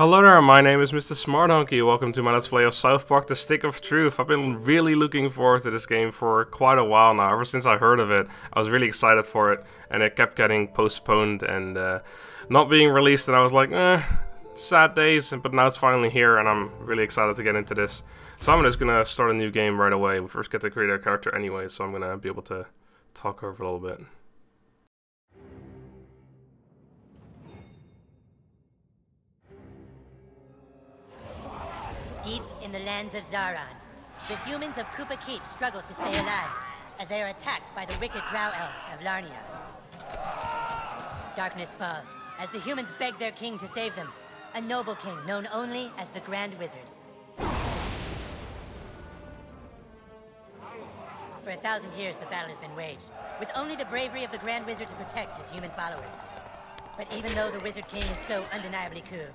Hello there, my name is Mr. Smartdonkey. Welcome to my Let's Play of South Park The Stick of Truth. I've been really looking forward to this game for quite a while now. Ever since I heard of it, I was really excited for it, and it kept getting postponed and uh, not being released, and I was like, eh, sad days, but now it's finally here, and I'm really excited to get into this. So I'm just gonna start a new game right away. We first get to create our character anyway, so I'm gonna be able to talk over a little bit. In the lands of Zaron, the humans of Kupa Keep struggle to stay alive as they are attacked by the wicked drow elves of Larnia. Darkness falls as the humans beg their king to save them, a noble king known only as the Grand Wizard. For a thousand years, the battle has been waged, with only the bravery of the Grand Wizard to protect his human followers. But even though the Wizard King is so undeniably cool,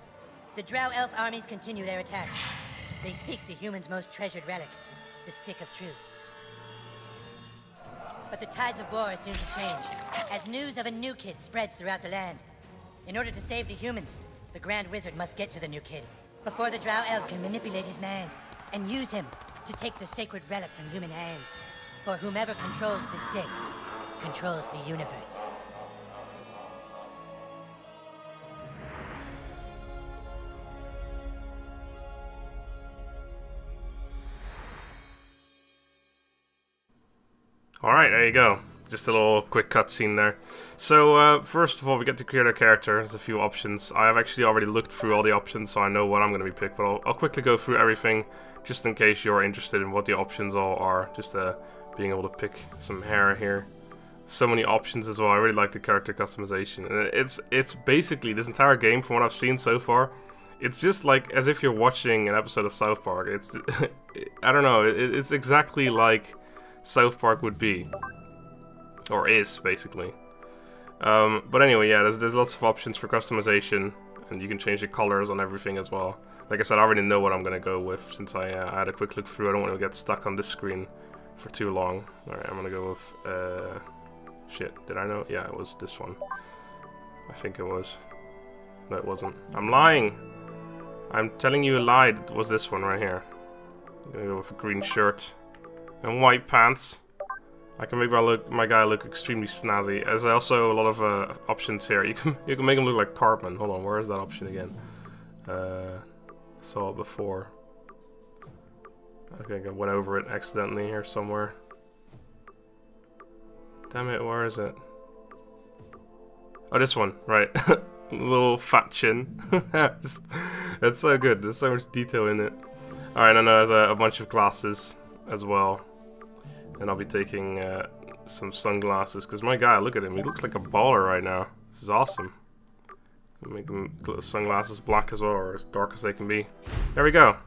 the Drow Elf armies continue their attacks. They seek the humans' most treasured relic, the Stick of Truth. But the tides of war are soon to change, as news of a new kid spreads throughout the land. In order to save the humans, the Grand Wizard must get to the new kid, before the Drow Elves can manipulate his mind, and use him to take the sacred relic from human hands. For whomever controls the stick, controls the universe. Alright, there you go. Just a little quick cutscene there. So, uh, first of all, we get to create our character. There's a few options. I have actually already looked through all the options, so I know what I'm going to be picked, but I'll, I'll, quickly go through everything, just in case you're interested in what the options all are, just uh, being able to pick some hair here. So many options as well. I really like the character customization. It's, it's basically, this entire game, from what I've seen so far, it's just like as if you're watching an episode of South Park. It's, I don't know, it, it's exactly like South Park would be. Or is, basically. Um, but anyway, yeah, there's, there's lots of options for customization, and you can change the colors on everything as well. Like I said, I already know what I'm going to go with, since I, uh, I had a quick look through. I don't want to get stuck on this screen for too long. Alright, I'm going to go with... Uh, shit, did I know? Yeah, it was this one. I think it was. No, it wasn't. I'm lying! I'm telling you a lie, it was this one right here. I'm going to go with a green shirt and white pants. I can make my look my guy look extremely snazzy. There's also a lot of uh, options here. You can you can make him look like Cartman. Hold on, where is that option again? Uh, saw it before. I think I went over it accidentally here somewhere. Damn it, where is it? Oh, this one, right. Little fat chin. Just, it's so good. There's so much detail in it. Alright, I know there's a, a bunch of glasses as well and I'll be taking uh, some sunglasses because my guy, look at him, he looks like a baller right now. This is awesome. Make him sunglasses black as well, or as dark as they can be. There we go.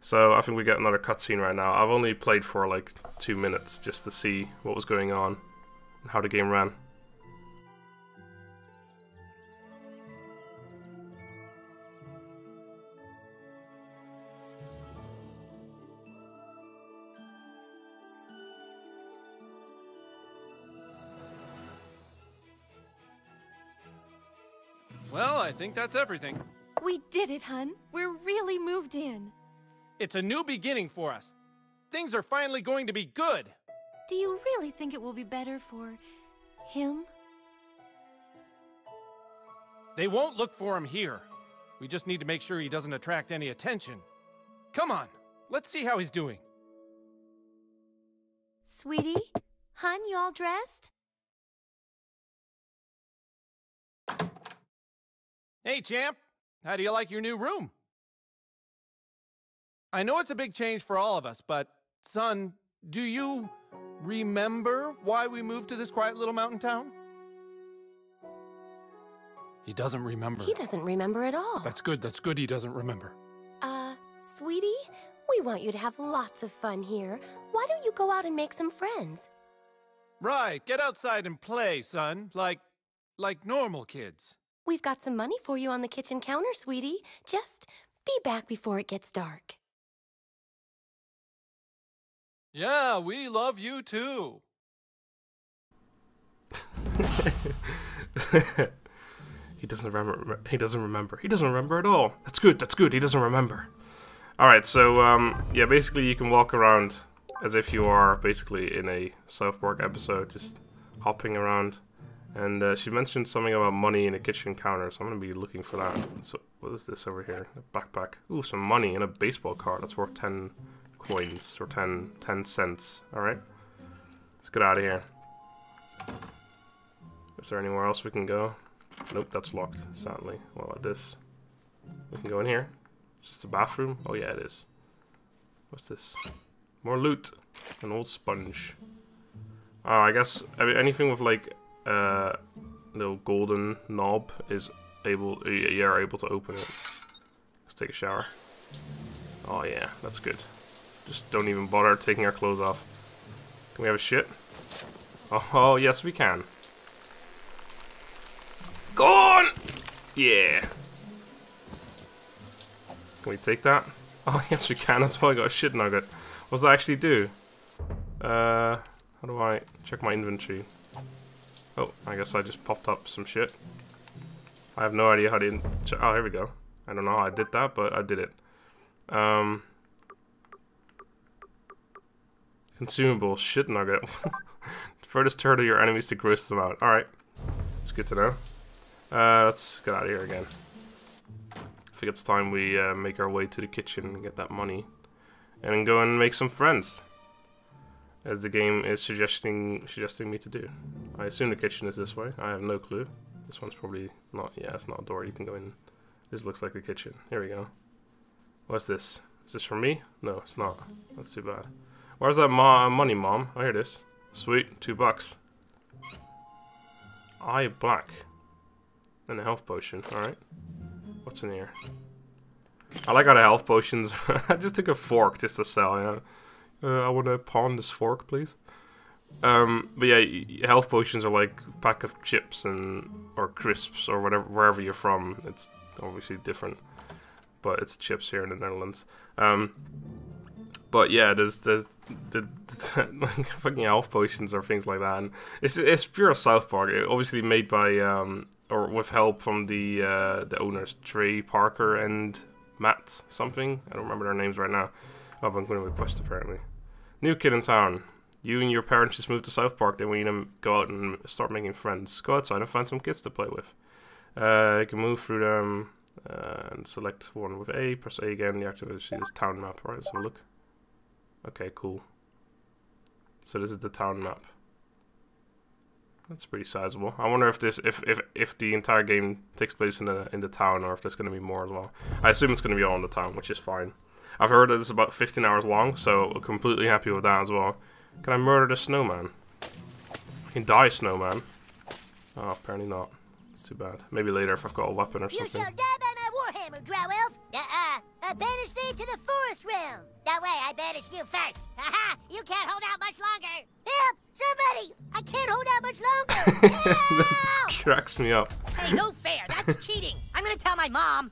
So I think we get another cutscene right now. I've only played for like two minutes just to see what was going on and how the game ran. Think that's everything. We did it, hun. We're really moved in. It's a new beginning for us. Things are finally going to be good. Do you really think it will be better for him? They won't look for him here. We just need to make sure he doesn't attract any attention. Come on, let's see how he's doing. Sweetie? Hun, you all dressed? Hey, champ. How do you like your new room? I know it's a big change for all of us, but, son, do you remember why we moved to this quiet little mountain town? He doesn't remember. He doesn't remember at all. That's good, that's good he doesn't remember. Uh, sweetie, we want you to have lots of fun here. Why don't you go out and make some friends? Right, get outside and play, son. Like, like normal kids. We've got some money for you on the kitchen counter, sweetie. Just be back before it gets dark. Yeah, we love you too. He doesn't remember. He doesn't remember. He doesn't remember at all. That's good. That's good. He doesn't remember. All right. So um, yeah, basically you can walk around as if you are basically in a South Park episode, just hopping around. And uh, she mentioned something about money in a kitchen counter, so I'm gonna be looking for that. So what is this over here? A backpack. Ooh, some money and a baseball card. That's worth 10 coins or 10, 10 cents. All right. Let's get out of here. Is there anywhere else we can go? Nope, that's locked, sadly. What about this? We can go in here. Is this a bathroom? Oh yeah, it is. What's this? More loot. An old sponge. Oh, I guess anything with like uh, little golden knob is able. You are able to open it. Let's take a shower. Oh yeah, that's good. Just don't even bother taking our clothes off. Can we have a shit? Oh, oh yes, we can. Go on! Yeah. Can we take that? Oh, yes, we can. That's why I got a shit nugget. What does that actually do? Uh, how do I check my inventory? Oh, I guess I just popped up some shit. I have no idea how to... Oh, here we go. I don't know how I did that, but I did it. Um, consumable shit nugget. Furthest turtle your enemies to gross them out. Alright. It's good to know. Uh, let's get out of here again. I think it's time we uh, make our way to the kitchen and get that money. And go and make some friends. As the game is suggesting suggesting me to do. I assume the kitchen is this way. I have no clue. This one's probably not... Yeah, it's not a door. You can go in. This looks like the kitchen. Here we go. What's this? Is this for me? No, it's not. That's too bad. Where's that mo money, Mom? Oh, here it is. Sweet. Two bucks. Eye black. And a health potion, alright. What's in here? I like how the health potions... I just took a fork just to sell, you know. Uh, I want to pawn this fork, please. Um, but yeah, health potions are like pack of chips and or crisps or whatever wherever you're from. It's obviously different, but it's chips here in the Netherlands. Um, but yeah, there's there's the, the, like fucking health potions or things like that, and it's it's pure South Park. It, obviously made by um, or with help from the uh, the owners Trey Parker and Matt something. I don't remember their names right now. Oh, I'm going to request apparently. New kid in town. You and your parents just moved to South Park. They want you to go out and start making friends. Go outside and find some kids to play with. Uh, you can move through them uh, and select one with A. Press A again. You activate this town map. Right, let's have a look. Okay, cool. So this is the town map. That's pretty sizable. I wonder if this, if if if the entire game takes place in the in the town, or if there's going to be more as well. I assume it's going to be all in the town, which is fine. I've heard that it's about 15 hours long, so completely happy with that as well. Can I murder the snowman? I can die, snowman. Oh, apparently not. It's too bad. Maybe later if I've got a weapon or something. You shall die by my warhammer, Drow Elf. Uh-uh. I banish thee to the forest realm. That way, I banish you first. Haha! You can't hold out much longer. Help! Somebody! I can't hold out much longer. that cracks me up. Hey, no fair. That's cheating. I'm gonna tell my mom.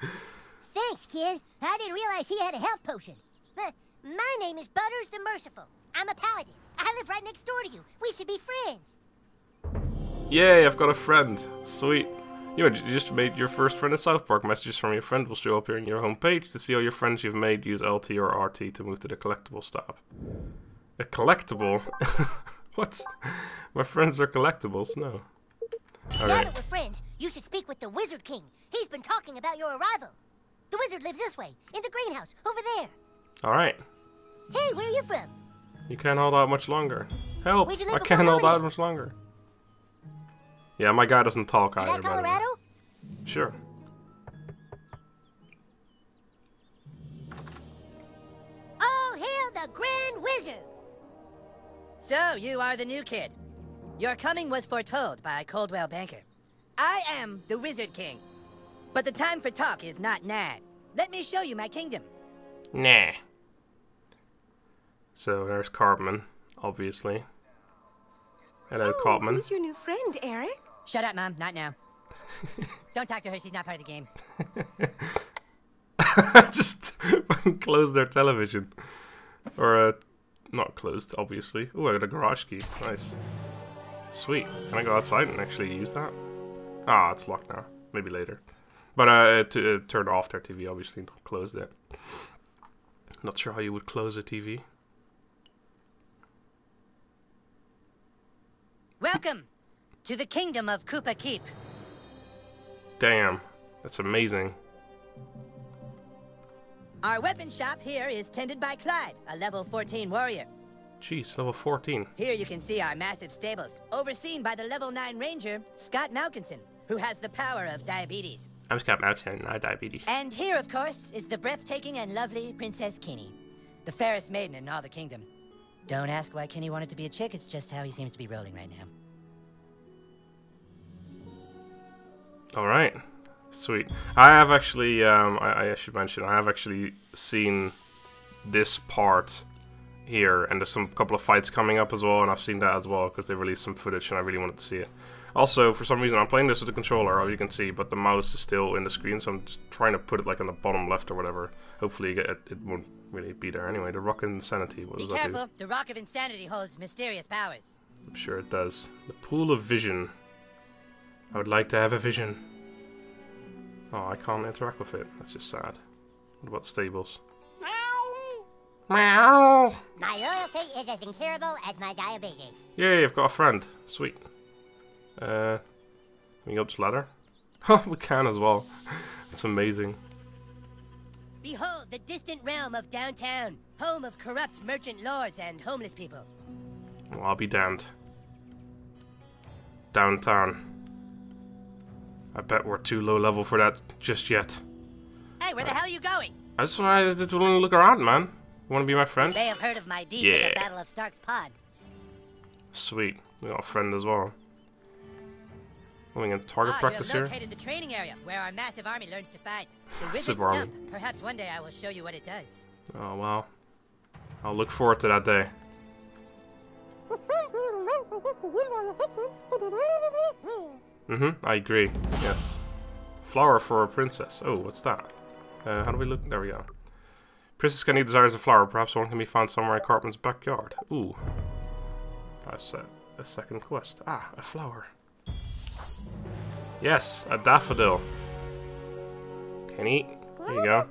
Thanks, kid. I didn't realize he had a health potion. Uh, my name is Butters the Merciful. I'm a paladin. I live right next door to you. We should be friends. Yay, I've got a friend. Sweet. You just made your first friend in South Park. Messages from your friend will show up here on your homepage. To see all your friends you've made, use LT or RT to move to the collectible stop. A collectible? what? My friends are collectibles? No. Now that we're friends, you should speak with the Wizard King. He's been talking about your arrival. The wizard lives this way, in the greenhouse, over there. Alright. Hey, where are you from? You can't hold out much longer. Help! I can't hold out much longer. Yeah, my guy doesn't talk either. Is that Colorado? Sure. All hail the Grand Wizard! So, you are the new kid. Your coming was foretold by Coldwell Banker. I am the Wizard King. But the time for talk is not now. Let me show you my kingdom. Nah. So there's Cartman, obviously. Hello, oh, Cartman. Who's your new friend, Eric? Shut up, Mom. Not now. Don't talk to her. She's not part of the game. Just close their television. Or, uh, not closed, obviously. Oh, I got a garage key. Nice. Sweet. Can I go outside and actually use that? Ah, it's locked now. maybe later. But uh, to uh, turn off their TV, obviously, not close it. Not sure how you would close a TV. Welcome to the kingdom of Kupa Keep. Damn, that's amazing. Our weapon shop here is tended by Clyde, a level 14 warrior. Jeez, level 14. Here you can see our massive stables, overseen by the level 9 ranger, Scott Malkinson, who has the power of diabetes. I'm Scott Malkinson, and I have diabetes. And here, of course, is the breathtaking and lovely Princess Kenny, the fairest maiden in all the kingdom. Don't ask why Kenny wanted to be a chick, it's just how he seems to be rolling right now. Alright, sweet. I have actually, um, I, I should mention, I have actually seen this part here, and there's some couple of fights coming up as well, and I've seen that as well, because they released some footage, and I really wanted to see it. Also, for some reason, I'm playing this with the controller, as you can see, but the mouse is still in the screen, so I'm just trying to put it like on the bottom left or whatever. Hopefully it, it won't really be there. Anyway, the Rock of Insanity, what Be does that do? careful, the Rock of Insanity holds mysterious powers. I'm sure it does. The Pool of Vision. I would like to have a vision. Oh, I can't interact with it. That's just sad. What about stables? Meow! My loyalty is as incurable as my diabetes. Yay, I've got a friend. Sweet. Uh, can we go up this ladder? Oh, we can as well. It's amazing. Behold the distant realm of downtown, home of corrupt merchant lords and homeless people. Well, I'll be damned. Downtown. I bet we're too low level for that just yet. Hey, where the hell are you going? I just wanted to look around, man. You want to be my friend? They have heard of my deeds at Yeah. the Battle of Stark's Pond. Sweet. We got a friend as well. Are we gonna target ah, practice you here? have located the training area where our massive army learns to fight. The army. Stump. Perhaps one day I will show you what it does. Oh well. I'll look forward to that day. Mm-hmm, I agree. Yes. Flower for a princess. Oh, what's that? Uh, how do we look? There we go. Princess Kenny desires a flower. Perhaps one can be found somewhere in Cartman's backyard. Ooh. I said a second quest. Ah, a flower. Yes, a daffodil. Kenny, there you go.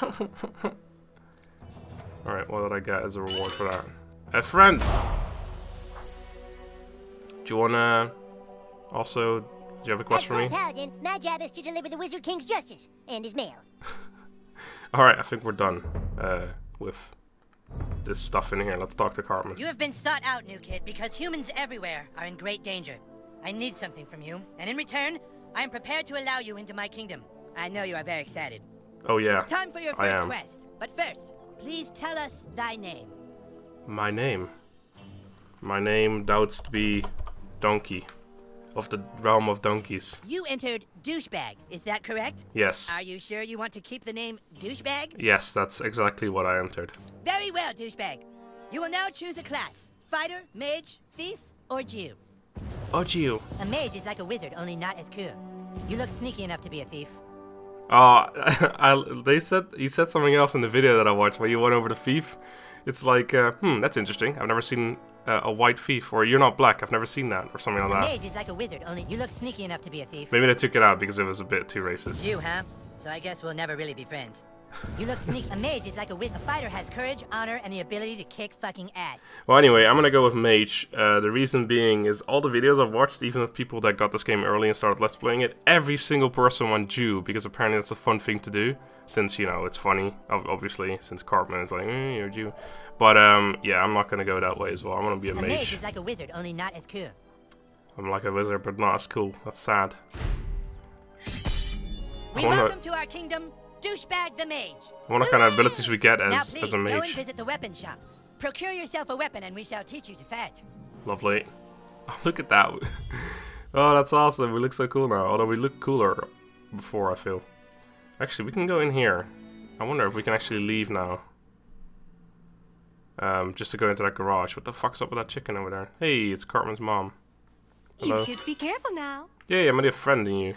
Alright, what did I get as a reward for that? A friend! Do you wanna also do you have a quest for me? Paladin, my job is to deliver the Wizard King's justice and his mail. Alright, I think we're done uh, with this stuff in here. Let's talk to Cartman. You have been sought out, new kid, because humans everywhere are in great danger. I need something from you, and in return, I am prepared to allow you into my kingdom. I know you are very excited. Oh yeah, It's time for your first quest. But first, please tell us thy name. My name. My name doubts to be Donkey. Of the realm of donkeys. You entered douchebag, is that correct? Yes. Are you sure you want to keep the name douchebag? Yes, that's exactly what I entered. Very well, douchebag. You will now choose a class fighter, mage, thief, or Jew. Or Jew. A mage is like a wizard, only not as cool. You look sneaky enough to be a thief. Oh, I, they said he said something else in the video that I watched where you went over the thief. It's like, uh, hmm, that's interesting. I've never seen uh, a white thief, or you're not black. I've never seen that, or something like that. mage is like a wizard, only you look sneaky enough to be a thief. Maybe they took it out because it was a bit too racist. You, huh? So I guess we'll never really be friends. You look sneaky. A mage is like a wizard. A fighter has courage, honor, and the ability to kick fucking ass. Well, anyway, I'm gonna go with Mage. Uh, the reason being is all the videos I've watched, even of people that got this game early and started let's playing it, every single person went Jew because apparently that's a fun thing to do. Since you know it's funny, obviously, since Cartman is like, eh, you're Jew. But um, yeah, I'm not gonna go that way as well. I'm gonna be a A mage mage. is like a wizard, only not as cool. I'm like a wizard, but not as cool. That's sad. We welcome to our kingdom, douchebag the mage. I wonder what kind of abilities we get Now as please as a go and visit the weapon shop. Procure yourself a weapon, and we shall teach you to fight. Lovely. Oh, look at that. oh, that's awesome. We look so cool now. Although we look cooler before, I feel. Actually, we can go in here. I wonder if we can actually leave now. Um, just to go into that garage. What the fuck's up with that chicken over there? Hey, it's Cartman's mom. Hello. You kids be careful now. Yeah, I'm already a friend in you.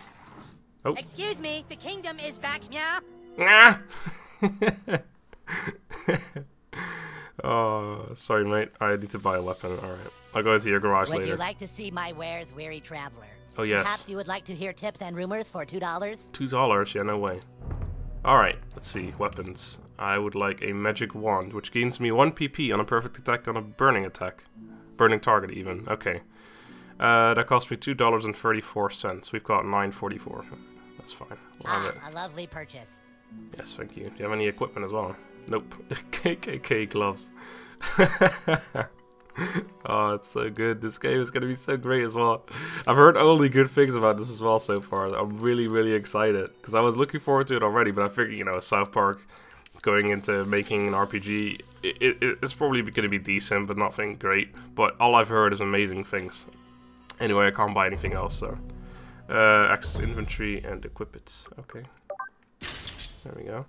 Oh. Excuse me, the kingdom is back, meow. Ah! oh, sorry, mate. I need to buy a weapon. Alright. I'll go into your garage Would later. you like to see my wares, weary traveler? Oh yes. Perhaps you would like to hear tips and rumors for $2? Two dollars, yeah, no way. Alright, let's see, weapons. I would like a magic wand, which gains me 1 PP on a perfect attack on a burning attack. Burning target even, okay. Uh, that cost me $2.34. We've got 9.44. That's fine. We'll have Ah, it. a lovely purchase. Yes, thank you. Do you have any equipment as well? Nope. KKK gloves. oh, it's so good. This game is going to be so great as well. I've heard only good things about this as well so far. I'm really, really excited. Because I was looking forward to it already, but I figured, you know, South Park going into making an RPG, it, it, it's probably going to be decent, but nothing great. But all I've heard is amazing things. Anyway, I can't buy anything else, so... Uh, access inventory and equip it. Okay. There we go.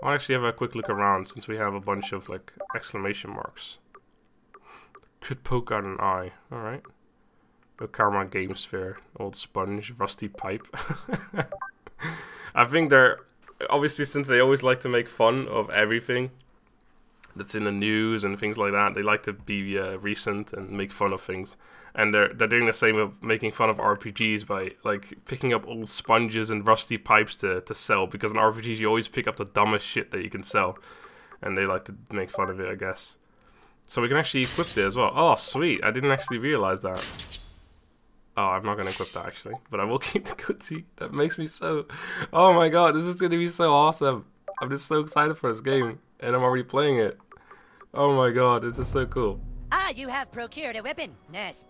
I'll actually have a quick look around since we have a bunch of like exclamation marks. Could poke out an eye. Alright. The Okama GameSphere. Old sponge. Rusty pipe. I think they're obviously since they always like to make fun of everything that's in the news and things like that. They like to be uh, recent and make fun of things, and they're they're doing the same of making fun of RPGs by like picking up old sponges and rusty pipes to to sell. Because in RPGs you always pick up the dumbest shit that you can sell, and they like to make fun of it, I guess. So we can actually equip it as well. Oh, sweet! I didn't actually realize that. Oh, I'm not gonna equip that actually, but I will keep the goatee. That makes me so. Oh my god, this is gonna be so awesome! I'm just so excited for this game, and I'm already playing it. Oh my god, this is so cool. Ah, you have procured a weapon. Yes.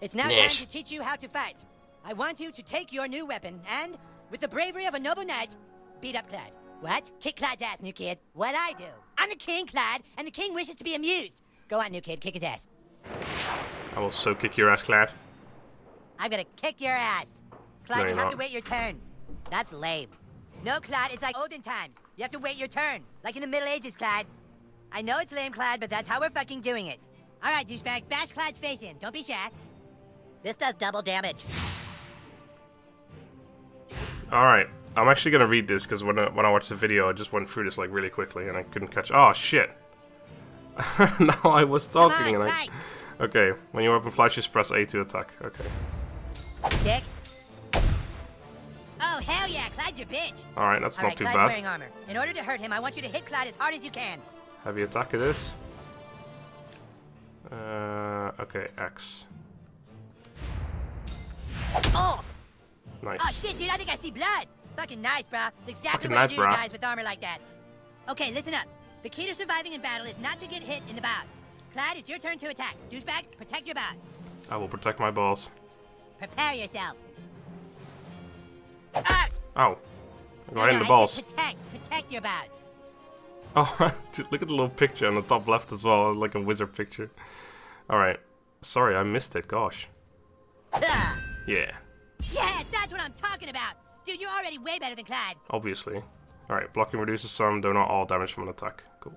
It's now time to teach you how to fight. I want you to take your new weapon and, with the bravery of a noble knight, beat up Clyde. What? Kick Clyde's ass, new kid. What I do? I'm the king, Clyde, and the king wishes to be amused. Go on, new kid, kick his ass. I will so kick your ass, Clad. I'm gonna kick your ass. Clyde, No, you have to wait your turn. That's lame. No, Clyde, it's like olden times. You have to wait your turn. Like in the Middle Ages, Clyde. I know it's lame, Clyde, but that's how we're fucking doing it. Alright, douchebag, bash Clyde's face in. Don't be shy. This does double damage. Alright, I'm actually gonna read this because when I, when I watched the video, I just went through this like really quickly and I couldn't catch. Oh shit! now I was talking on, and I. fight! Okay, when your weapon flashes, press A to attack. Okay. Kick. Oh, hell yeah, Clyde's your bitch. Alright, that's Alright, not too Clyde's bad. wearing armor. In order to hurt him, I want you to hit Clyde as hard as you can. Heavy attack it is. Uh, okay, X. Oh! Nice. Oh shit, dude, I think I see blood. Fucking nice, bro. It's exactly Fucking what nice, you do to guys with armor like that. Okay, listen up. The key to surviving in battle is not to get hit in the bows. Clyde, it's your turn to attack. Douchebag, protect your bows. I will protect my balls. Prepare yourself. Ah! No, Right in the balls. protect, protect your bows. Oh, dude, look at the little picture on the top left as well, like a wizard picture. Alright. Sorry, I missed it, gosh. Ah! Yeah, Yeah, that's what I'm talking about. Dude, you're already way better than Clyde. obviously. Alright, blocking reduces some, though not all damage from an attack. Cool.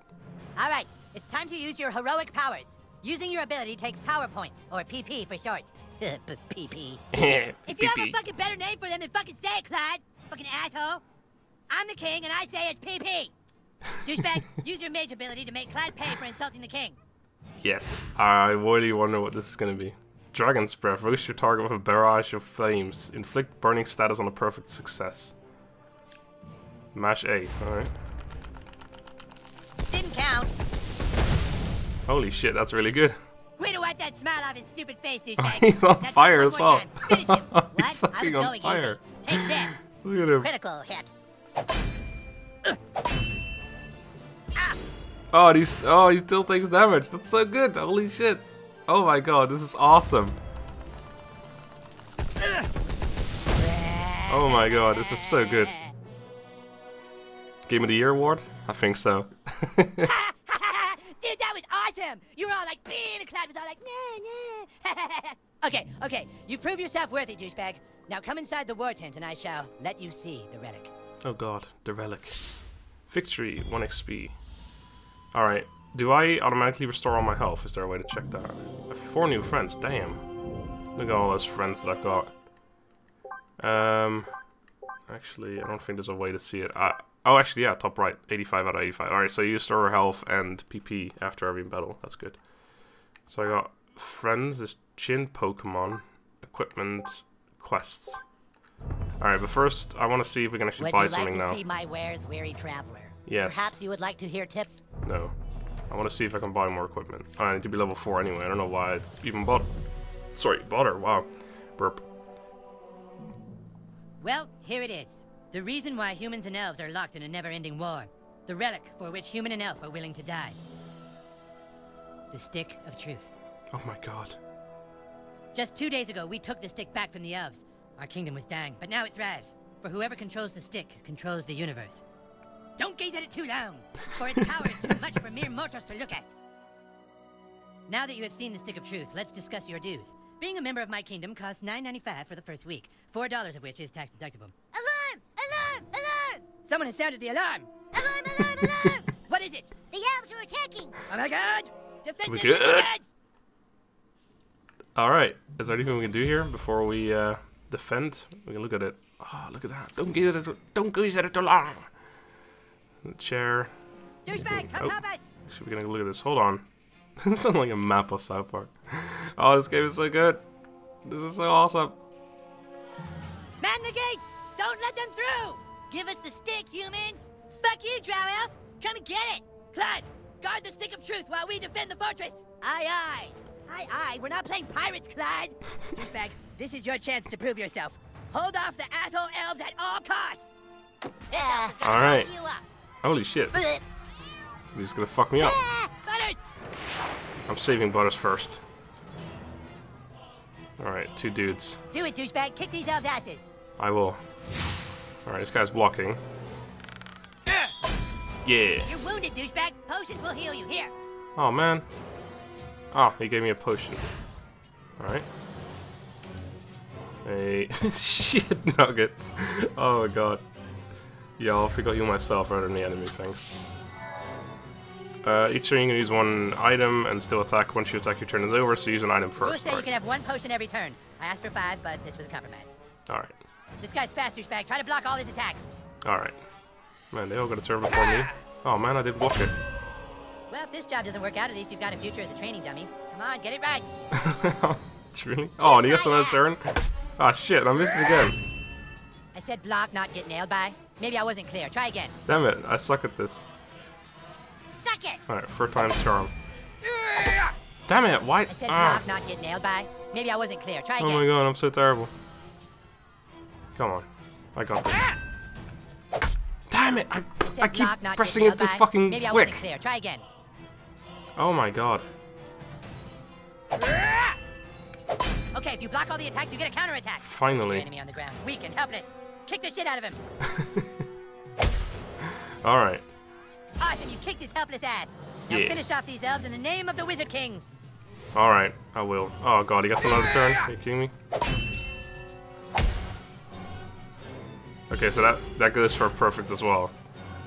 All right, it's time to use your heroic powers. Using your ability takes power points, or PP for short. PP. If you have a fucking better name for them, then fucking say it, Clyde. Fucking asshole. I'm the king, and I say it's PP. Douchebag, use your mage ability to make Clyde pay for insulting the king. Yes, I really wonder what this is gonna be. Dragon's Breath. Roast your target with a barrage of flames. Inflict burning status on a perfect success. Mash A. Alright. Didn't count. Holy shit, that's really good. Way to wipe that smile off his stupid face, oh, douchebag. He's on Now fire as well. Finish him. What? He's I was on going fire. easy. Take that. Look at him. Critical hit. Oh, he's oh he still takes damage. That's so good. Holy shit. Oh my god, this is awesome. Oh my god, this is so good. Game of the Year award? I think so. Dude, that was awesome! You were all like, beam, and Clyde was all like, nah, nah. okay, okay, you prove yourself worthy, douchebag. Now come inside the war tent and I shall let you see the relic. oh god, the relic. Victory, 1 XP. Alright, do I automatically restore all my health? Is there a way to check that? Four new friends, damn. Look at all those friends that I've got. Um, actually, I don't think there's a way to see it. Uh, oh, actually, yeah, top right, 85 out of 85. Alright, so you restore health and PP after every battle. That's good. So I got friends, this Chinpokomon, equipment, quests. Alright, but first, I want to see if we can actually Would buy you like something to now. see my wares, weary traveler? Yes. Perhaps you would like to hear tips? No. I want to see if I can buy more equipment. Oh, I need to be level 4 anyway. I don't know why I even bought... Sorry, bought her. Wow. Burp. Well, here it is. The reason why humans and elves are locked in a never-ending war. The relic for which human and elf are willing to die. The Stick of Truth. Oh my god. Just two days ago, we took the stick back from the elves. Our kingdom was dying, but now it thrives. For whoever controls the stick controls the universe. Don't gaze at it too long, for its power is too much for mere mortals to look at. Now that you have seen the Stick of Truth, let's discuss your dues. Being a member of my kingdom costs $9.95 for the first week, $4 of which is tax deductible. Someone has sounded the alarm! Alarm! Alarm! Alarm! What is it? the elves are attacking! Oh my god! Defensive We good? defense! Alright. Is there anything we can do here before we uh, defend? We can look at it. Oh, look at that. Don't gaze at it. Don't gaze at it too long. The chair. Douchebag, come Oh. help us! Actually, we're gonna look at this. Hold on. this sounds like a map of South Park. Oh, this game is so good. This is so awesome. Give us the stick, humans! Fuck you, Drow Elf! Come and get it! Clyde, guard the stick of truth while we defend the fortress! Aye, aye! Aye, aye, we're not playing pirates, Clyde! Douchebag, this is your chance to prove yourself. Hold off the asshole elves at all costs! This elf is gonna All right. fuck you up. Holy shit. Blech. He's gonna fuck me up. Ah! Butters! I'm saving Butters first. Alright, two dudes. Do it, douchebag! Kick these elves' asses! I will. Alright, this guy's blocking. Yeah. You're wounded, douchebag! Potions will heal you, here! Oh, man. Oh, he gave me a potion. Alright. A shit nuggets. Oh my god. Yeah, I'll think I'll myself rather than the enemy, thanks. Uh, each turn you can use one item and still attack once you attack your turn is over, so use an item Rules first. say you can have one potion every turn. I asked for five, but this was a compromise. Alright. This guy's fast, douchebag. Try to block all his attacks. Alright. Man, they all got a turn before me. Oh man, I didn't block it. Well, if this job doesn't work out, at least you've got a future as a training dummy. Come on, get it right. Really? Oh, and he gets another turn? Ah shit, I missed it again. I said block, not get nailed by. Maybe I wasn't clear. Try again. Damn it, I suck at this. Suck it! Alright, first time's charm. Damn it, why? I said Ah. block, not get nailed by. Maybe I wasn't clear. Try again. Oh my god, I'm so terrible. Come on. I got this. Damn it! I, I keep block, not pressing it nailed too fucking Maybe I quick. clear. Try again. Oh my god. Okay, if you block all the attacks, you get a counterattack. Finally. Enemy on the ground, weak and helpless. Kick the shit out of him. Alright. Awesome, ah, you kicked his helpless ass. Now Yeah. finish off these elves in the name of the Wizard King. Alright, I will. Oh god, he gets another turn? Are you kidding me? Okay, so that, that goes for perfect as well.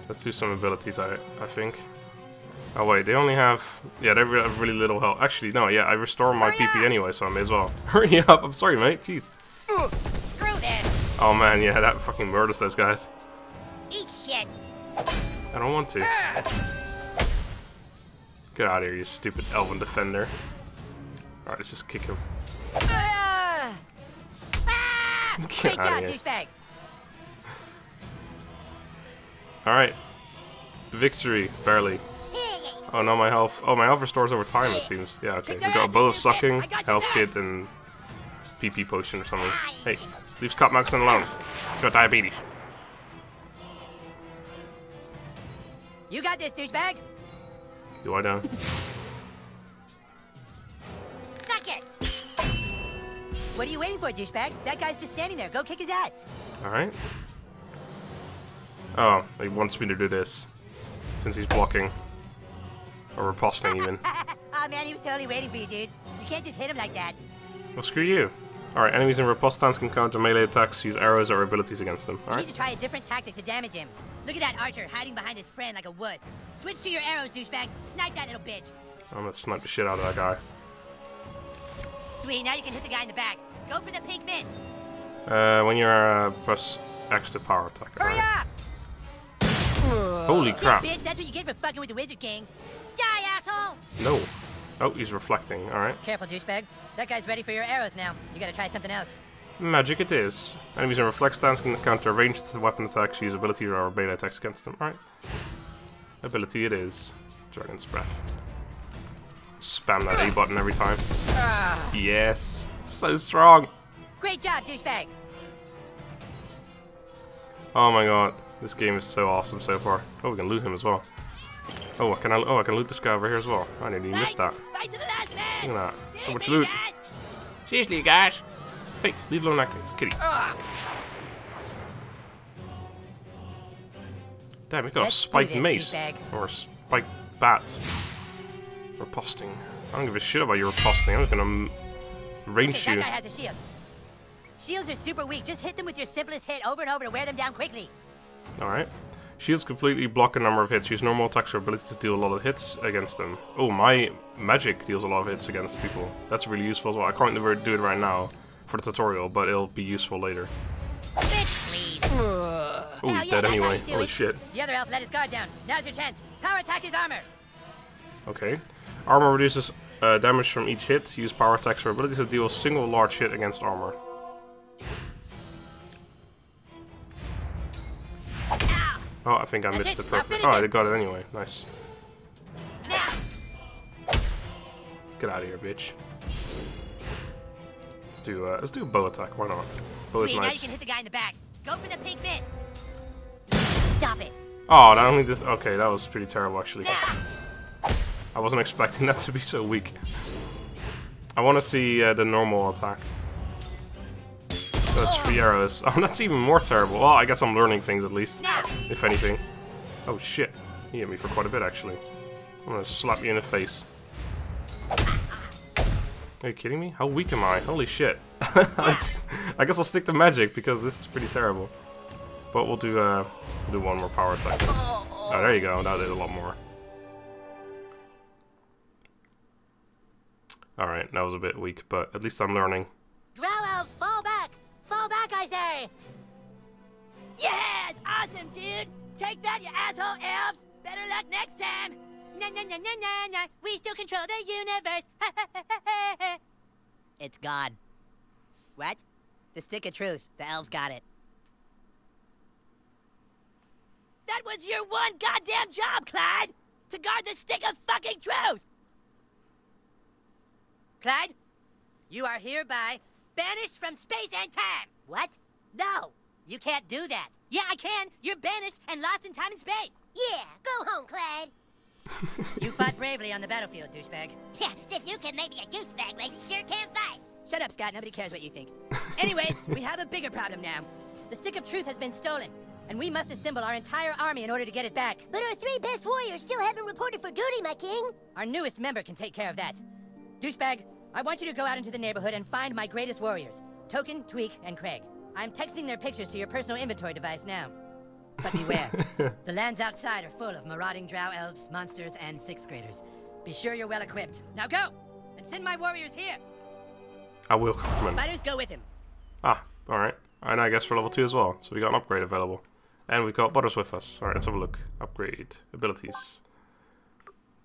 Let's do some abilities, I, I think. Oh wait, they only have... Yeah, they have really little health. Actually, no, yeah, I restore my PP anyway, so I may as well. Hurry up, I'm sorry, mate, jeez. Screw this. Oh man, yeah, that fucking murders those guys. Eat shit! I don't want to. Get out of here, you stupid elven defender. Alright, let's just kick him. Ah! Ah! Get Great outta job, here. douchebag. Alright. Victory, barely. Oh no, my health. Oh, my health restores over time, it seems. Yeah, okay. We got a bow of sucking, health kit, and PP potion or something. Hey, leave Scott Malkinson alone. He's got diabetes. You got this, douchebag. Do I now? Suck it! What are you waiting for, douchebag? That guy's just standing there. Go kick his ass. Alright. Oh, he wants me to do this. Since he's blocking. Or riposting, even. oh man, he was totally waiting for you, dude. You can't just hit him like that. Well, screw you. Alright, enemies in riposte stance can counter melee attacks, use arrows or abilities against them. You need to try a different tactic to damage him. Look at that archer hiding behind his friend like a wuss. Switch to your arrows, douchebag. Snipe that little bitch. I'm gonna snipe the shit out of that guy. Sweet, now you can hit the guy in the back. Go for the pink mist. Uh, when you're uh, press X to power attack. Hurry alright. up! Holy Yeah, crap. bitch, that's what you get for fucking with the Wizard King. Die, asshole! No. Oh, he's reflecting. Alright. Careful, douchebag. That guy's ready for your arrows now. You gotta try something else. Magic it is. Enemies in reflex stance can counter ranged weapon attacks, use ability or beta attacks against them. Alright. Ability it is. Dragon's Breath. Spam that A button every time. Ah. Yes. So strong. Great job, douchebag. Oh my god. This game is so awesome so far. Oh, we can loot him as well. Oh, can I can oh I can loot this guy over here as well. I didn't even miss that. To the last man. Look at that. So much loot. guys? Seriously, guys. Hey, leave alone that kitty. Damn, he got a Let's do spiked mace. Or a spiked bat. Riposting. I don't give a shit about your riposting. I'm just gonna range Okay, that you. guy has a shield. Shields are super weak. Just hit them with your simplest hit over and over to wear them down quickly. Alright. Shields completely block a number of hits. Use normal attacks or ability to deal a lot of hits against them. Oh, my magic deals a lot of hits against people. That's really useful as well. I can't never do it right now for the tutorial, but it'll be useful later. Oh, he's dead anyway. Holy it. shit. The other elf let his guard down. Now's your chance. Power attack his armor. Okay. Armor reduces uh, damage from each hit. Use power attacks or abilities to deal a single large hit against armor. Oh, I think I missed the perfect. Oh. I got it anyway. Nice. Get out of here, bitch. Let's do uh, let's do a bow attack. Why not? Bow is Sweet, now you nice. can hit the guy in the back. Go for the pink mist. Stop it. Oh, that only did. Okay, that was pretty terrible actually. I wasn't expecting that to be so weak. I want to see uh, the normal attack. That's three arrows. Oh, that's even more terrible. Well, I guess I'm learning things at least, if anything. Oh shit, he hit me for quite a bit actually. I'm gonna slap you in the face. Are you kidding me? How weak am I? Holy shit. I guess I'll stick to magic because this is pretty terrible. But we'll do uh, do one more power attack. Oh, there you go. That did a lot more. Alright, that was a bit weak, but at least I'm learning. Yes! Awesome, dude! Take that, you asshole elves! Better luck next time! Na na na na na na! We still control the universe! it's gone. What? The stick of truth. The elves got it. That was your one goddamn job, Clyde! To guard the stick of fucking truth! Clyde? You are hereby banished from space and time. What? No, you can't do that. Yeah, I can. You're banished and lost in time and space. Yeah, go home, Clyde. You fought bravely on the battlefield, douchebag. Yeah, if you can make me a douchebag, like sure can fight. Shut up, Scott. Nobody cares what you think. Anyways, we have a bigger problem now. The stick of truth has been stolen, and we must assemble our entire army in order to get it back. But our three best warriors still haven't reported for duty, my king. Our newest member can take care of that. Douchebag, I want you to go out into the neighborhood and find my greatest warriors Token, Tweek, and Craig. I'm texting their pictures to your personal inventory device now. But beware, the lands outside are full of marauding drow elves, monsters, and sixth graders. Be sure you're well equipped. Now go! And send my warriors here! I will come in. Butters, go with him. Ah, alright. And I guess for level 2 as well. So we got an upgrade available. And we've got Butters with us. Alright, let's have a look. Upgrade. Abilities.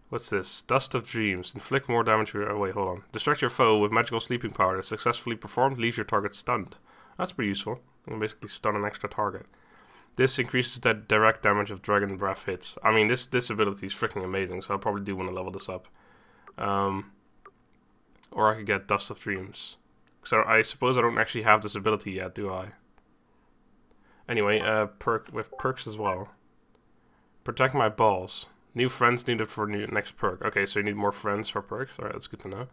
What's this? Dust of Dreams. Inflict more damage. to your- Oh, wait, hold on. Distract your foe with magical sleeping power that successfully performed. Leaves your target stunned. That's pretty useful. You can basically stun an extra target. This increases the direct damage of Dragon Breath hits. I mean, this this ability is freaking amazing, so I probably do want to level this up. Um, or I could get Dust of Dreams. So I suppose I don't actually have this ability yet, do I? Anyway, uh, perk with perks as well. Protect my balls. New friends needed for new next perk. Okay, so you need more friends for perks. Alright, that's good to know.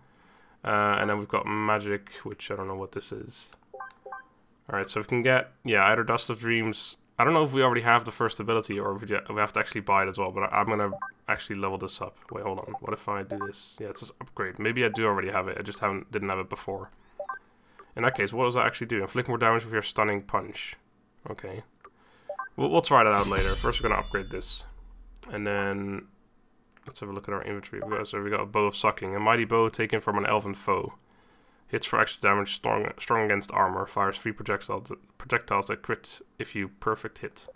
Uh, and then we've got magic, which I don't know what this is. Alright, so we can get, yeah, either Dust of Dreams. I don't know if we already have the first ability or if we, have to actually buy it as well, but I, I'm gonna actually level this up. Wait, hold on. What if I do this? Yeah, it's this upgrade. Maybe I do already have it, I just haven't didn't have it before. In that case, what does that actually do? Inflict more damage with your stunning punch. Okay. We'll, we'll try that out later. First, we're going to upgrade this. And then, let's have a look at our inventory. We got, so we got a bow of sucking. A mighty bow taken from an elven foe. Hits for extra damage, strong, strong against armor. Fires three projectiles, projectiles that crit if you perfect hit.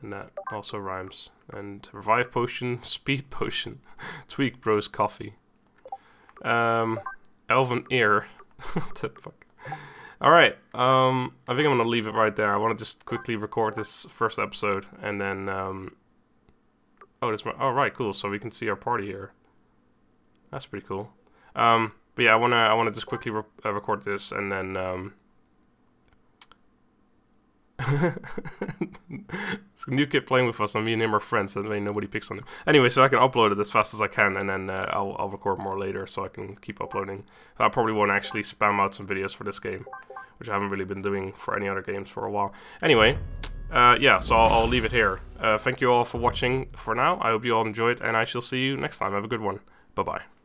And that also rhymes. And revive potion, speed potion, Tweek bros coffee. Um, elven ear. what the fuck? All right. Um, I think I'm gonna leave it right there. I want to just quickly record this first episode, and then. Um, oh, this. Oh, right. Cool. So we can see our party here. That's pretty cool. Um, but yeah, I wanna I wanna just quickly re uh, record this, and then. Um, it's new kid playing with us, and me and him are friends. That way, nobody picks on him. Anyway, so I can upload it as fast as I can, and then uh, I'll, I'll record more later, so I can keep uploading. So I probably won't actually spam out some videos for this game, which I haven't really been doing for any other games for a while. Anyway, uh, yeah, so I'll, I'll, leave it here. Uh, thank you all for watching for now. I hope you all enjoyed, and I shall see you next time. Have a good one. Bye bye.